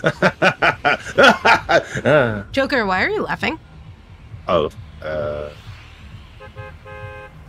Jokr, why are you laughing? oh, uh,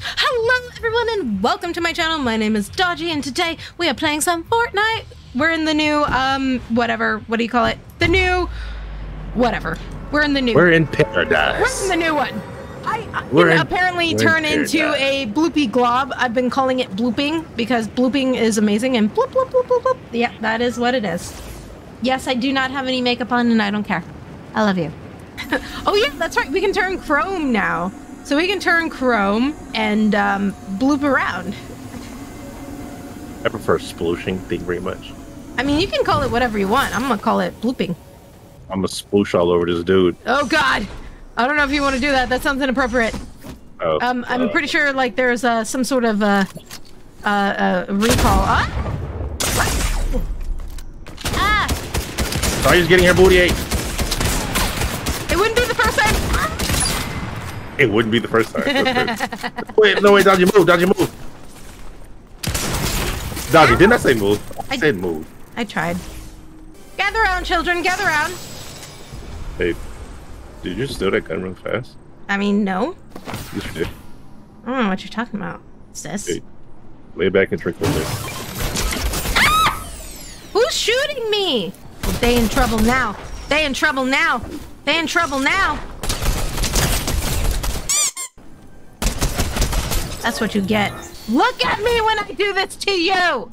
Hello, everyone, and welcome to my channel. My name is Dodgii, and today we are playing some Fortnite. We're in the new, um, whatever. What do you call it? The new, whatever. We're in the new. we're in paradise. We're in the new one. I, We're in- apparently we're in turn into a bloopy glob. I've been calling it blooping because blooping is amazing and bloop bloop bloop bloop bloop. Yeah, that is what it is. Yes, I do not have any makeup on and I don't care. I love you. oh yeah, that's right. We can turn chrome now. So we can turn chrome and um, bloop around. I prefer splooshing. Thank you very much. I mean, you can call it whatever you want. I'm gonna call it blooping. I'm a sploosh all over this dude. Oh God, I don't know if you want to do that. That sounds inappropriate. Oh, Um, I'm uh, pretty sure like there's uh, some sort of uh, uh, uh, recall. Ah! Sorry, just getting her booty ate. It wouldn't be the first time. Ah! It wouldn't be the first time. Wait, no, wait, Dodgii, move, Dodgii, move. Dodgii, didn't I say move? I I- said move. I tried. Gather round, children. Gather round. Hey, did you steal that gun real fast? I mean, no. Yes, you did. I don't know what you're talking about, sis. Hey. Lay back and drink a little bit. Who's shooting me? They in trouble now. They in trouble now. They in trouble now. That's what you get. Look at me when I do this to you.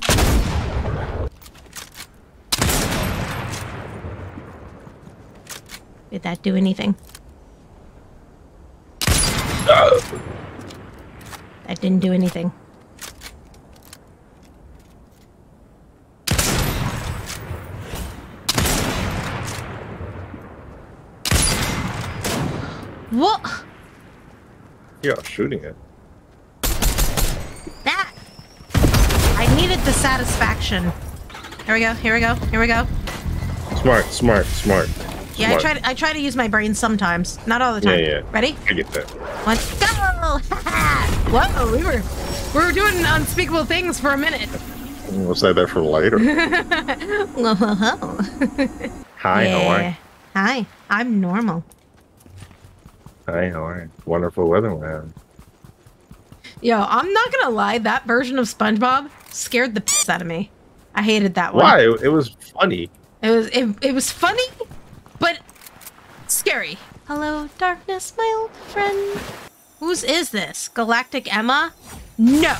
Did that do anything? That didn't do anything. What? Yeah, I was shooting it. That. I needed the satisfaction. Here we go. Here we go. Here we go. Smart, smart, smart. Yeah, I try. To, I try to use my brain sometimes, not all the time. Yeah, yeah. Ready? I get that. Let's go! Whoa, we were we were doing unspeakable things for a minute. We'll save that for later. Hi, how are you? Hi, I'm normal. Hi, how are you? Wonderful weather, man. Yo, I'm not gonna lie. That version of SpongeBob scared the piss out of me. I hated that one. Why? It, it was funny. It was it, it was funny, but scary. Hello, darkness, my old friend. Whose is this? Galactic Emma? No,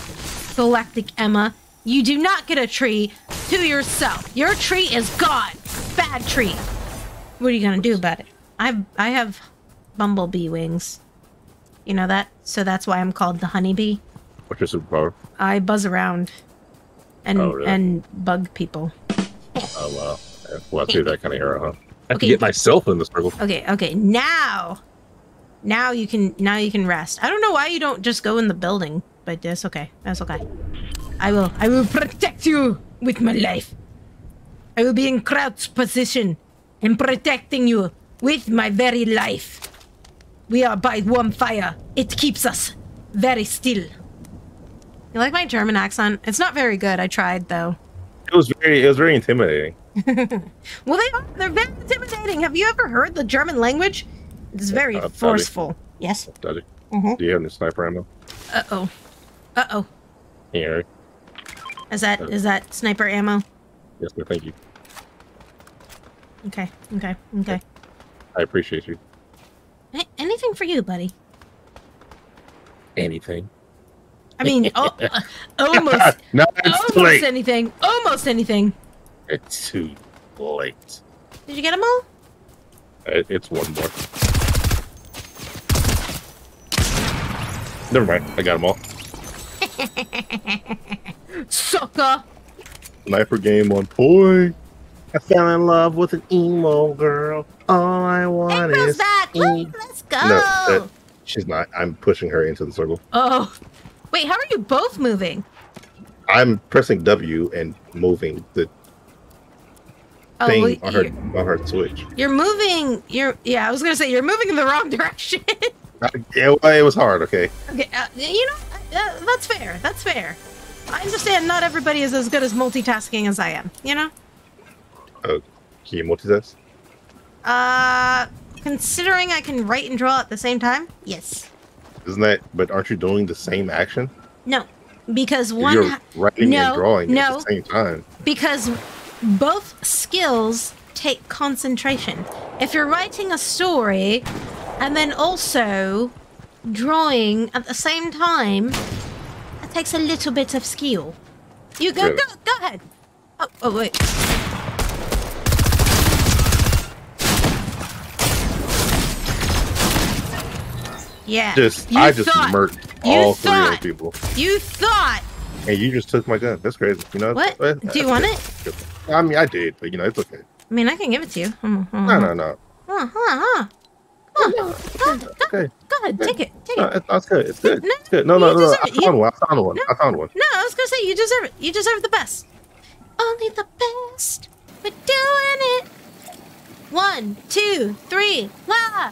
Galactic Emma. You do not get a tree to yourself. Your tree is gone. Bad tree. What are you gonna do about it? I've I have bumblebee wings. You know that? So that's why I'm called the honeybee. What's your superpower? I buzz around and Oh, really? and bug people. Oh, wow. Yeah, Well, I'll take that kind of hero, huh? I Okay. to get myself in the circle. Okay, okay. Now, now you can now you can rest. I don't know why you don't just go in the building, but that's okay. That's okay. I will I will protect you with my life. I will be in crouch position and protecting you with my very life. We are by warm fire. It keeps us very still. You like my German accent? It's not very good. I tried though. It was very, it was very intimidating. Well, they are. They're very intimidating. Have you ever heard the German language? It's very Uh, probably. forceful. Yes. Dodgii. Mhm. Do you have any sniper ammo? Uh oh. Uh oh. Here. Is that is that sniper ammo? Yes, no, thank you. Okay. Okay. Okay. I appreciate you. A- anything for you, buddy. Anything. I mean, oh, uh, almost, no, it's too almost late. anything. Almost anything. It's too late. Did you get them all? It, it's one more. Never mind. I got them all. Sucker. Sniper game on point. I fell in love with an emo girl. All I want April's is back. e- Look, let's go. No, she's not. I'm pushing her into the circle. oh, wait. How are you both moving? I'm pressing W and moving the Oh, thing well, on her on her switch. you're moving. You're yeah. I was gonna say you're moving in the wrong direction. Uh, yeah, well, it was hard. Okay. Okay, uh, you know, uh, that's fair. That's fair. I understand not everybody is as good as multitasking as I am, you know? Uh, Can you multitask? Uh, considering I can write and draw at the same time, yes. Isn't that? But aren't you doing the same action? No, because one You're writing no, and drawing no. at the same time. because both skills take concentration. If you're writing a story and then also drawing at the same time, it takes a little bit of skill. You go, Really? go, go ahead. Oh, oh wait. Yeah. Just you I just thought, murked all three of those people, You thought. and you just took my gun. That's crazy. You know What? eh, Do you that's want. Good. I mean, I did, but you know, it's okay. I mean, I can give it to you. Hmm, hmm, No, no, no. Huh, huh, huh. Huh, huh, go, Okay. go ahead, take it, take No, it. it- that's good. It's good. No, It's good. No, no, no. no. I it. You- found one. I found one. No. I found one. No, I was gonna say you deserve it. You deserve the best. Only the best. We're doing it. One, two, three. La,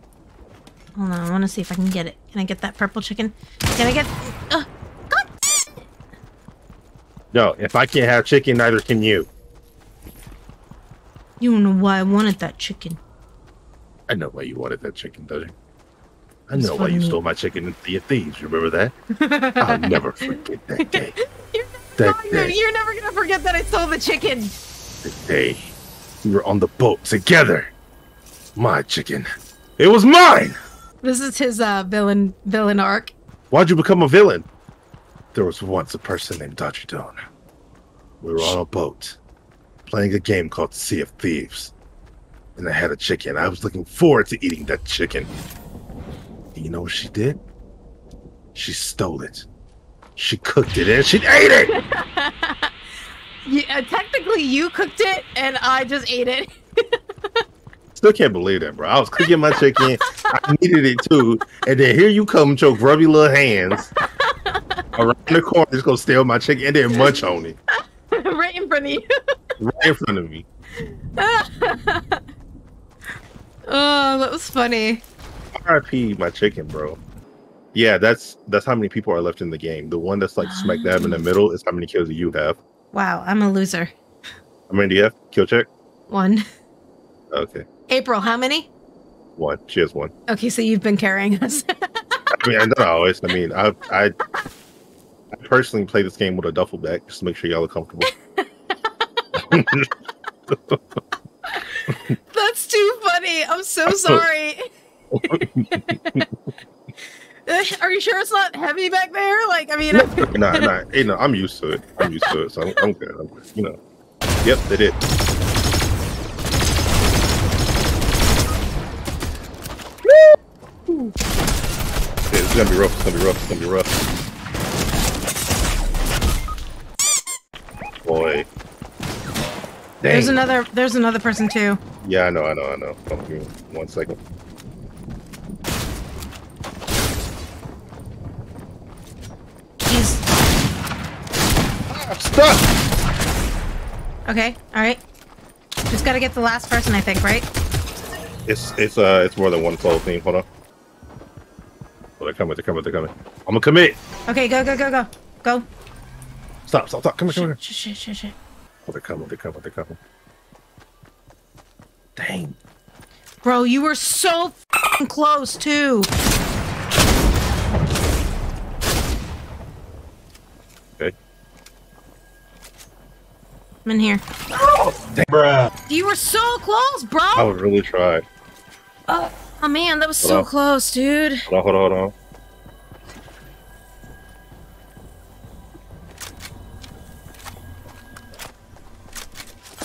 Hold on, I want to see if I can get it. Can I get that purple chicken? Can I get? Uh, God! no, if I can't have chicken, neither can you. You don't know why I wanted that chicken. I know why you wanted that chicken, don't you? I know why you stole my chicken in Sea of Thieves. Remember that? I'll never forget that day. You're, That day. you're never gonna forget that I stole the chicken. The day we were on the boat together. My chicken. It was mine! This is his uh villain villain arc. Why'd you become a villain? There was once a person named Dodgii Dawn. We were on a boat, playing a game called Sea of Thieves. And I had a chicken. I was looking forward to eating that chicken. And you know what she did? She stole it. She cooked it and she ate it! Yeah, technically you cooked it and I just ate it. Still can't believe that, bro. I was cooking my chicken. I needed it too. And then here you come with your grubby little hands around the corner, just gonna steal my chicken and then munch on it right in front of you. right in front of me. Oh, that was funny. RIP my chicken, bro. Yeah, that's that's how many people are left in the game. The one that's like smack dab in the ah. middle is how many kills you have. Wow, I'm a loser. How many do you have? Kill check? One. Okay. April, how many? One. She has one. Okay, so you've been carrying us. I mean, not always. I mean, I I I personally play this game with a duffel bag just to make sure y'all are comfortable. That's too funny. I'm so sorry. Are you sure it's not heavy back there? Like, I mean, nah, hey, no, I'm used to it. I'm used to it, so I'm, I'm good. I'm good. You know. Yep, they did. It's gonna be rough. It's gonna be rough. It's gonna be rough. Boy. there's another. There's another person too. Yeah, I know, I know, I know. Hold on, give me one second. He's I'm stuck. okay. All right. Just gotta get the last person, I think, right? It's it's uh it's more than one full team. Hold on. Oh, they're coming. They're coming. They're coming. I'm gonna commit. Okay, go, go, go, go, go. Stop. Stop. Stop. Come here. Come here. Shit, shit, shit, shit. Oh, they're coming. They're coming. They're coming. Dang. Bro, you were so f***ing close too. Okay. I'm in here. Oh, Dang, bruh. You were so close, bro. I would really try. Oh, oh, man, that was Hold so on. close, dude. Hold on. Hold on. Hold on.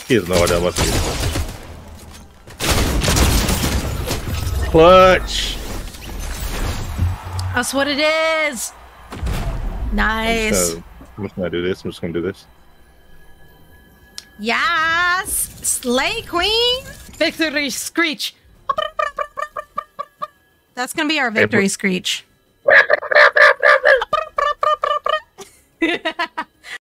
He has no idea what to do. Clutch. That's what it is. I'm Nice. just, gonna, I'm just gonna do this. I'm just gonna do this. Yes, Slay Queen. Victory Screech. That's gonna be our victory screech.